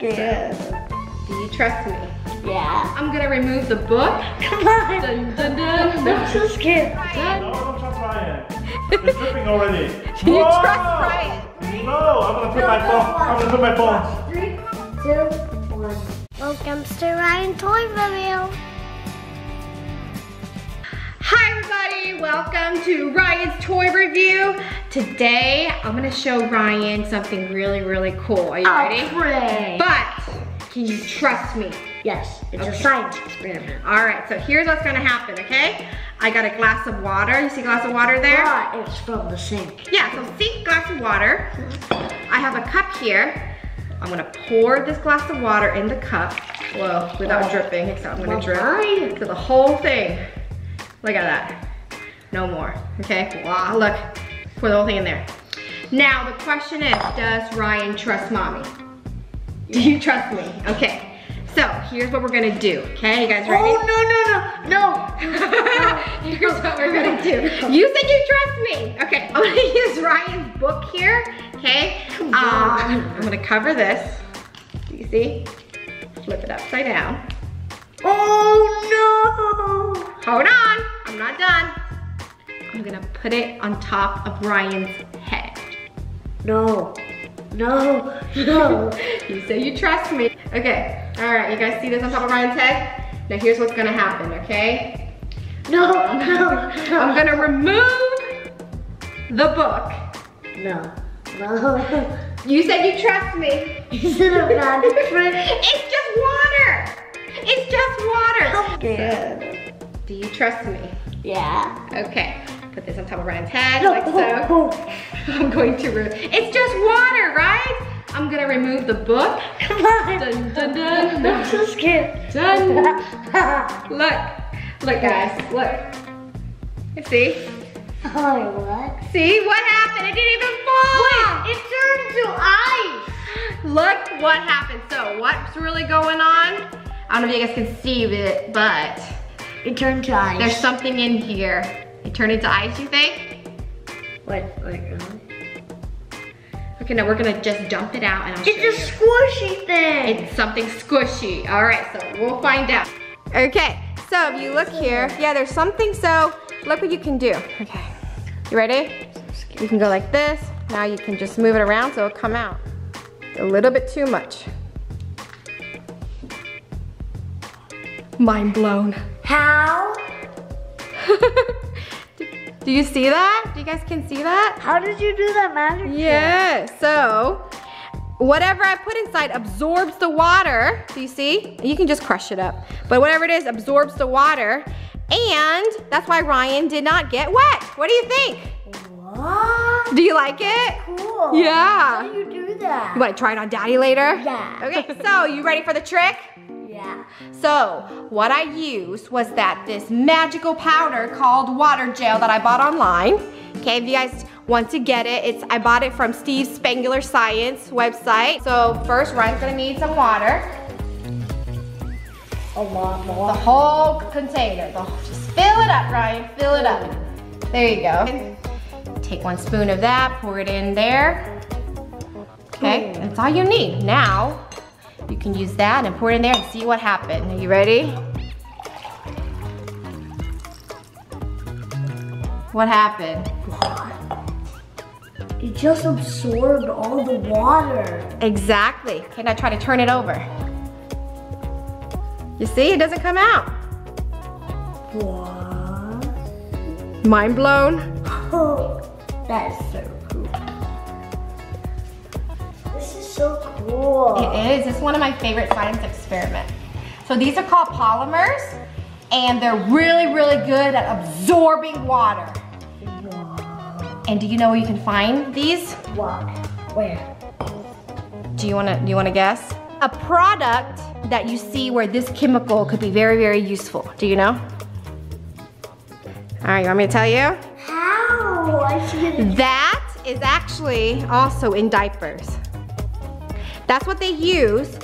Yeah. Do you trust me? Yeah. I'm gonna remove the book. Come on. Dun, dun, dun. I'm so scared. Dun. No, don't trust Ryan. It's dripping already. You Whoa! trust Ryan. No, I'm gonna put my phone. I'm gonna put my phone. Three, two, one. Welcome to Ryan Toy Review. Welcome to Ryan's Toy Review. Today, I'm gonna show Ryan something really, really cool. Are you oh, ready? pray. But, can you trust me? yes, it's Okay. a science experiment. All right, so here's what's gonna happen, okay? I got a glass of water. You see a glass of water there? But it's from the sink. Yeah, so sink, glass of water. I have a cup here. I'm gonna pour this glass of water in the cup. Well, without Oh. dripping, except I'm gonna Well, drip. fine. So the whole thing. Look at that. No more, okay? Wow, look, pour the whole thing in there. Now, the question is, does Ryan trust mommy? Do you trust me? Okay, so here's what we're gonna do, okay? You guys ready? Oh, no, no, no, no. Here's what we're gonna do. You said you trust me. Okay, I'm gonna use Ryan's book here. Okay. Um. I'm gonna cover this. Do you see? Flip it upside down. Oh, no. Hold on. I'm not done. I'm gonna put it on top of Ryan's head. No. No. No. You say you trust me. Okay. All right. You guys see this on top of Ryan's head? Now here's what's gonna happen. Okay. No. No. I'm gonna remove the book. No. No. You said you trust me. Is it a magic? It's just water. It's just water. I'm scared. Do you trust me? Yeah. Okay. Put this on top of Ryan's head No. like oh, so. Oh. I'm going to remove. It's just water, right? I'm gonna remove the book. Come on. Dun dun dun. I'm so scared. Dun. Look. Look, guys. Look. You see? oh, what? See what happened? It didn't even fall. Wait, It turned to ice. Look what happened. So what's really going on? I don't know if you guys can see it, but It turned to ice. there's something in here. It turned into ice, you think? Wait, wait, really? Okay, now we're gonna just dump it out and I'll show It's you. a squishy thing. It's something squishy. All right, so we'll find out. Okay, so if you look here, yeah, there's something, so look what you can do. Okay, you ready? You can go like this. Now you can just move it around so it'll come out. A little bit too much. Mind blown. How? Do you see that? Do you guys can see that? How did you do that magic trick? Yeah, so whatever I put inside absorbs the water. Do you see? You can just crush it up. But whatever it is absorbs the water. And that's why Ryan did not get wet. What do you think? What? Do you like it? Cool. Yeah. How do you do that? You wanna try it on daddy later? Yeah. Okay, so you ready for the trick? Yeah. So, what I used was that this magical powder called water gel that I bought online. Okay, if you guys want to get it, it's I bought it from Steve Spangler Science website. So first, Ryan's gonna need some water. A lot The whole container. The, just fill it up, Ryan. Fill it up. There you go. Take one spoon of that, pour it in there. Okay, hmm. that's all you need. Now, you can use that and pour it in there and see what happened. Are you ready? What happened? It just absorbed all the water. Exactly. Okay, now try to turn it over. You see, it doesn't come out. What? Mind blown? Oh, that is so so cool. It is. It's one of my favorite science experiments. So these are called polymers, and they're really, really good at absorbing water. Wow. And do you know where you can find these? What? Where? Do you wanna, do you wanna guess? A product that you see where this chemical could be very, very useful. Do you know? All right, you want me to tell you? How? I see it. That is actually also in diapers. That's what they use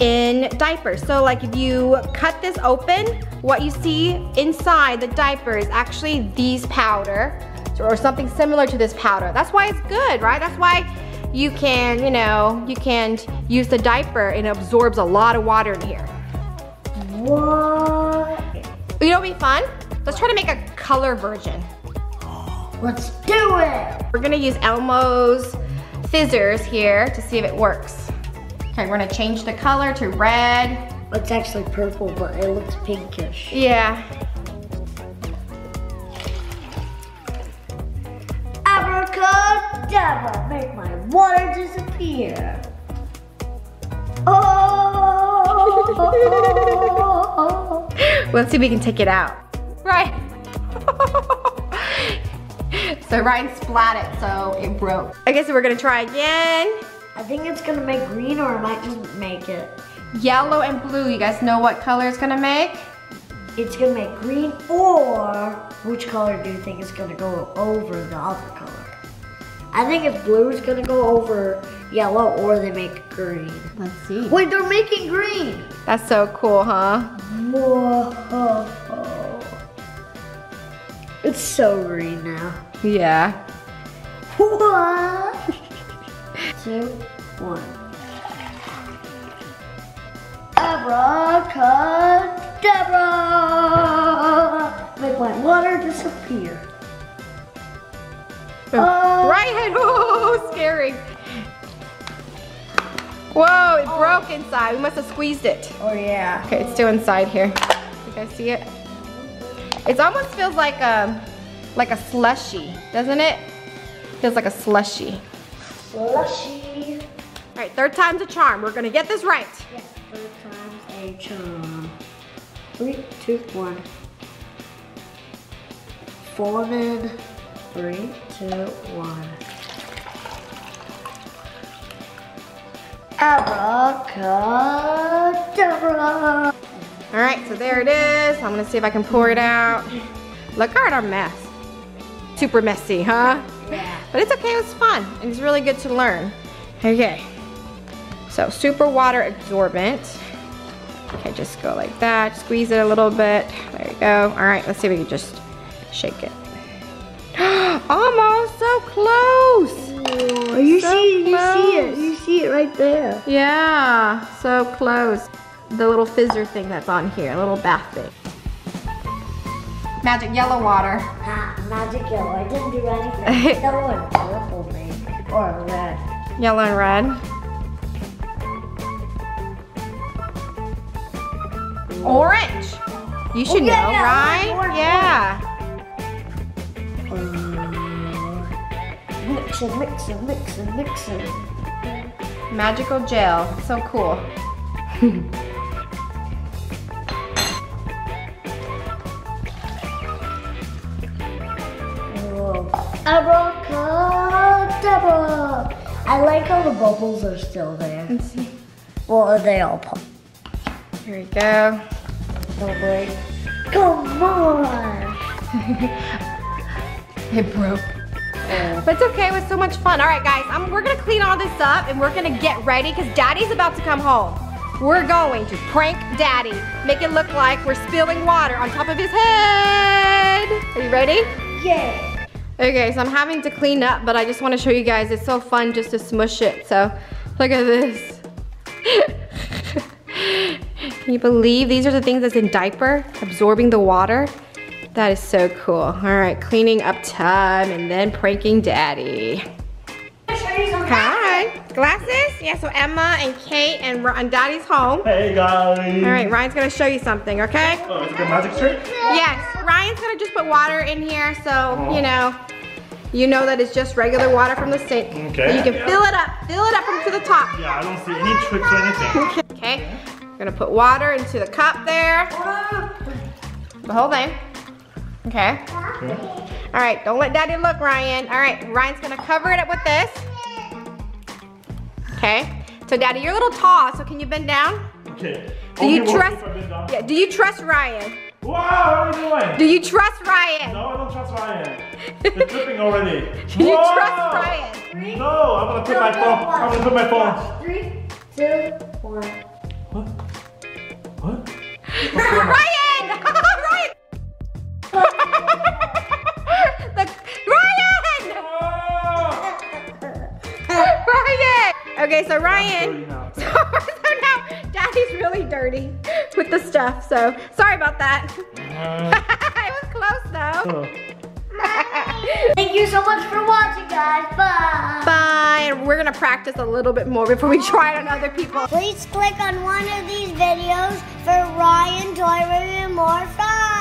in diapers. So like if you cut this open, what you see inside the diaper is actually these powder or something similar to this powder. That's why it's good, right? That's why you can, you know, you can use the diaper and it absorbs a lot of water in here. What? You know what'd be fun? Let's try to make a color version. Let's do it. We're gonna use Elmo's fizzers here to see if it works. Okay, we're gonna change the color to red. It's actually purple, but it looks pinkish. Yeah. Abracadabra, make my water disappear. Oh! Let's see if we can take it out. Right. so Ryan splat it, so it broke. I guess we're gonna try again. I think it's gonna make green or it might just make it. Yellow and blue, you guys know what color it's gonna make? It's gonna make green or which color do you think is gonna go over the other color? I think if blue is gonna go over yellow or they make green. Let's see. Wait, they're making green. That's so cool, huh? Whoa. It's so green now. Yeah. One, two, one. Abracadabra! Make my water disappear. Oh. Uh, Ryan, oh, scary. Whoa, it oh. broke inside. We must have squeezed it. Oh yeah. Okay, it's still inside here. You guys see it? It almost feels like a, like a slushy, doesn't it? Feels like a slushy. Slushy. All right, third time's a charm. We're gonna get this right. Yes, third time's a charm. Three, two, one. Foreman. Three, two, one. Abracadabra. All right, so there it is. I'm gonna see if I can pour it out. Look at our mess. Super messy, huh? Yeah. But it's okay, it was fun. and It's really good to learn. Okay, so super water absorbent. Okay, just go like that, squeeze it a little bit. There you go. All right, let's see if we can just shake it. Almost so close. Oh, you So see, you see it. You see it right there. Yeah, so close. The little fizzer thing that's on here, a little bath thing. Magic yellow water. Ah, magic yellow. I didn't do anything. Yellow and purple, maybe. Or red. Yellow and red. Orange. You should Oh, yeah, know, yeah, right? orange, yeah. Mixing, mixing, mixing, mixing. Magical gel. So cool. Abracadabra. I like how the bubbles are still there. Let's see. Well, they all pop. Here we go. Break. Come on. It broke. But it's okay, it was so much fun. All right, guys, um, we're gonna clean all this up and we're gonna get ready because Daddy's about to come home. We're going to prank Daddy, make it look like we're spilling water on top of his head. Are you ready? Yeah. Okay, so I'm having to clean up, but I just wanna show you guys, it's so fun just to smush it. So, look at this. Can you believe these are the things that's in diaper, absorbing the water? That is so cool. All right, cleaning up time and then pranking daddy. Hi, glasses? Yeah, so Emma and Kate and, Ri- and daddy's home. Hey guys. All right, Ryan's gonna show you something, okay? Oh, it's like a magic trick? Yes, Ryan's gonna just put water in here so, you oh. know, you know that it's just regular water from the sink. Okay. You can Yeah. fill it up, fill it up from to the top. Yeah, I don't see any tricks or anything. Okay, we're gonna put water into the cup there, the whole thing. Okay. Okay. All right, don't let daddy look, Ryan. All right, Ryan's gonna cover it up with this. Okay, so daddy, you're a little tall, so can you bend down? Okay. Do you Okay, well, trust, if down- yeah, do you trust Ryan? Wow, what are you doing? Do you trust Ryan? No, I don't trust Ryan. It's dripping already. Do you trust Ryan? No, I'm gonna put my phone. I'm gonna put my phone. Three, two, one. Ryan! Ryan! the, Ryan! Ryan! Okay, so Ryan. So, now Daddy's really dirty with the stuff, so sorry about that. It was close though. Uh. Thank you so much for watching, guys. Bye. Bye. And we're gonna practice a little bit more before we try it on other people. Please click on one of these videos for Ryan Toy Review More Fun.